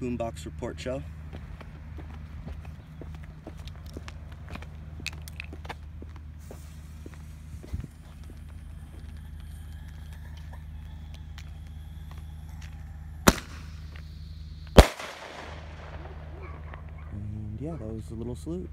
Boombox Report Show. And yeah, that was a little salute.